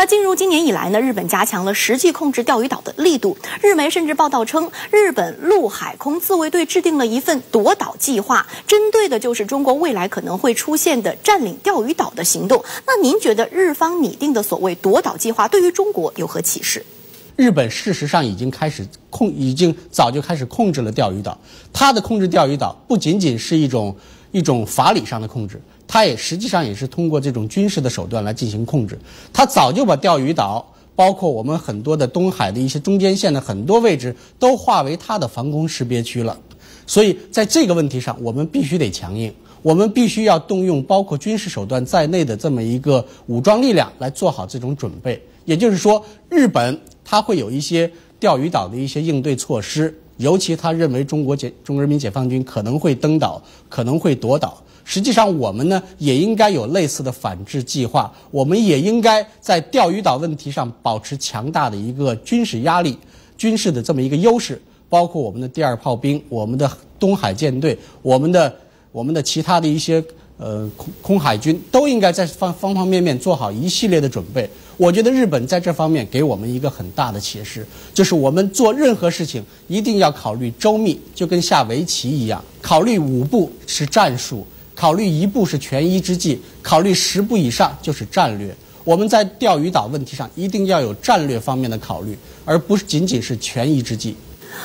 那进入今年以来呢，日本加强了实际控制钓鱼岛的力度。日媒甚至报道称，日本陆海空自卫队制定了一份夺岛计划，针对的就是中国未来可能会出现的占领钓鱼岛的行动。那您觉得日方拟定的所谓夺岛计划对于中国有何启示？日本事实上已经开始控，已经早就开始控制了钓鱼岛。它的控制钓鱼岛不仅仅是一种一种法理上的控制。它也实际上也是通过这种军事的手段来进行控制。它早就把钓鱼岛，包括我们很多的东海的一些中间线的很多位置，都划为它的防空识别区了。所以在这个问题上，我们必须得强硬，我们必须要动用包括军事手段在内的这么一个武装力量来做好这种准备。也就是说，日本它会有一些钓鱼岛的一些应对措施，尤其他认为中国解中国人民解放军可能会登岛，可能会夺岛。实际上，我们呢也应该有类似的反制计划。我们也应该在钓鱼岛问题上保持强大的一个军事压力、军事的这么一个优势。包括我们的第二炮兵、我们的东海舰队、我们的我们的其他的一些呃空空海军，都应该在方方方面面做好一系列的准备。我觉得日本在这方面给我们一个很大的启示，就是我们做任何事情一定要考虑周密，就跟下围棋一样，考虑五步是战术。考虑一步是权宜之计，考虑十步以上就是战略。我们在钓鱼岛问题上一定要有战略方面的考虑，而不是仅仅是权宜之计。